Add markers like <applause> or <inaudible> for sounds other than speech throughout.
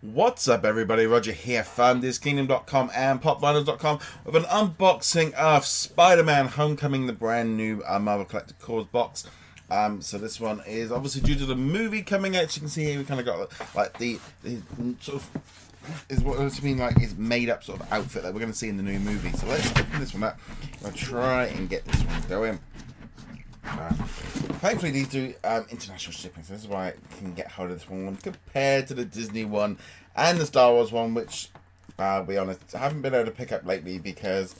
What's up everybody, Roger here from DisKingdom.com and PopVinyls.com with an unboxing of Spider-Man Homecoming, the brand new uh, Marvel Collector Corps box. Um, so this one is obviously due to the movie coming out. You can see here we kind of got like the, the sort of is what does mean like his made up sort of outfit that we're going to see in the new movie. So let's open this one up. I'll try and get this one going. Uh, thankfully, these do um, international shipping, so this is why I can get hold of this one compared to the Disney one and the Star Wars one, which, I'll be honest, I haven't been able to pick up lately because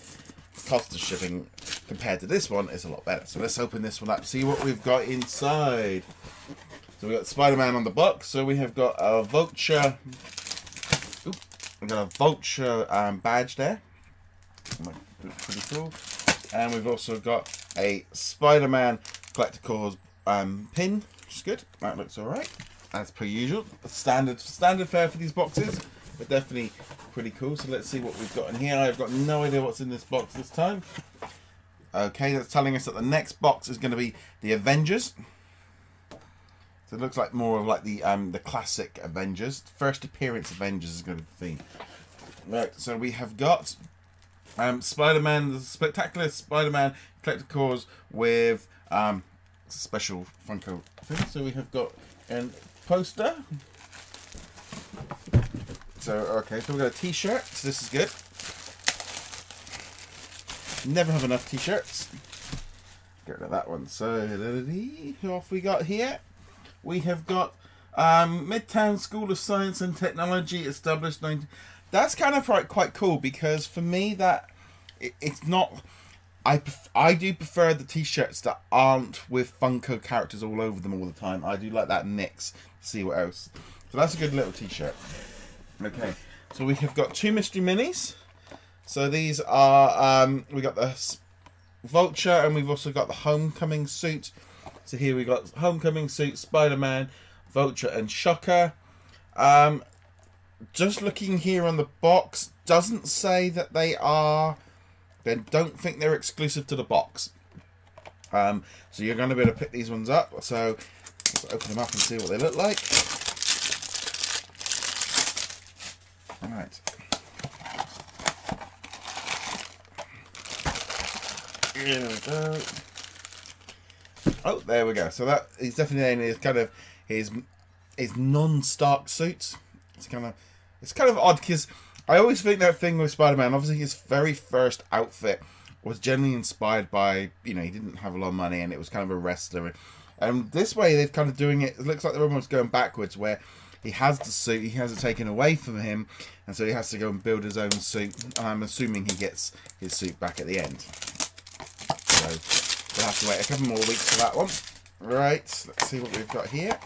cost of shipping compared to this one is a lot better. So let's open this one up, see what we've got inside. So we've got Spider-Man on the box, so we have got a Vulture, we've got a Vulture um, badge there, pretty cool. And we've also got a Spider-Man Collector Corps um, pin, which is good. That looks alright, as per usual. Standard standard fare for these boxes, but definitely pretty cool. So let's see what we've got in here. I've got no idea what's in this box this time. Okay, that's telling us that the next box is going to be the Avengers. So it looks like more of like the um, the classic Avengers. First appearance Avengers is going to be the theme. Right, so we have got um, Spider-Man, the Spectacular Spider-Man Collector Corps with um, special Funko thing. So we have got a poster. So, okay, so we've got a t-shirt. So this is good. Never have enough t-shirts. Get rid of that one. So, who off we got here? We have got um, Midtown School of Science and Technology established 19... 19- that's kind of quite quite cool because for me that it, it's not. I I do prefer the t-shirts that aren't with Funko characters all over them all the time. I do like that mix. See what else. So that's a good little t-shirt. Okay, so we have got two mystery minis. So these are um, we got the Vulture and we've also got the Homecoming suit. So here we got Homecoming suit, Spider-Man, Vulture, and Shocker. Um, just looking here on the box doesn't say that they are then don't think they're exclusive to the box. Um, so you're going to be able to pick these ones up. So let's open them up and see what they look like. All right oh there we go. So that he's definitely in his kind of his his non-stark suits it's kind of it's kind of odd because I always think that thing with Spider-Man, obviously his very first outfit was generally inspired by, you know, he didn't have a lot of money and it was kind of a wrestler. And this way they've kind of doing it, it looks like they're almost going backwards where he has the suit, he has it taken away from him, and so he has to go and build his own suit. I'm assuming he gets his suit back at the end. So we'll have to wait a couple more weeks for that one. Right, let's see what we've got here.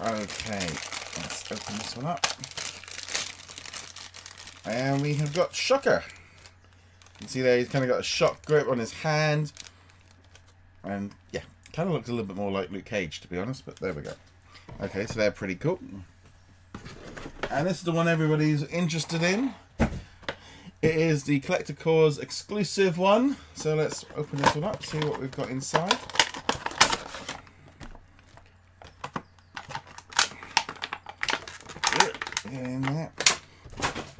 Okay, let's open this one up. And we have got Shocker. You can see there he's kind of got a shock grip on his hand. And yeah, kind of looks a little bit more like Luke Cage to be honest, but there we go. Okay, so they're pretty cool. And this is the one everybody's interested in. It is the Collector Corps exclusive one. So let's open this one up, see what we've got inside. In there.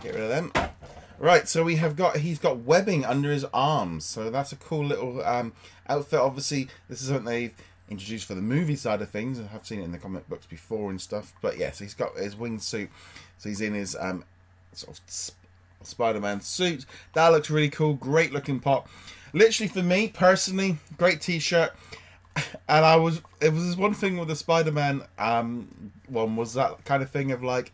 Get rid of them. Right, so we have got, he's got webbing under his arms. So that's a cool little um, outfit. Obviously, this is something they've introduced for the movie side of things. I have seen it in the comic books before and stuff. But yes, yeah, so he's got his wingsuit. So he's in his um, sort of Spider-Man suit. That looks really cool. Great looking pop. Literally for me, personally, great t-shirt. <laughs> And I was, it was one thing with the Spider-Man um, one was that kind of thing of like,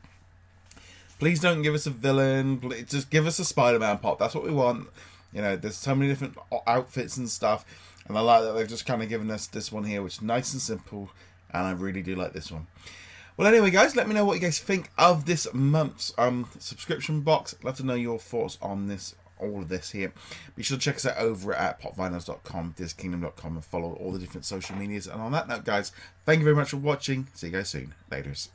Please don't give us a villain. Just give us a Spider-Man pop. That's what we want. You know, there's so many different outfits and stuff, and I like that they've just kind of given us this one here, which is nice and simple, and I really do like this one. Well, anyway, guys, let me know what you guys think of this month's um subscription box. I'd love to know your thoughts on this, all of this here. Be sure to check us out over at popvinyls.com, diskingdom.com, and follow all the different social medias. And on that note, guys, thank you very much for watching. See you guys soon. Laters.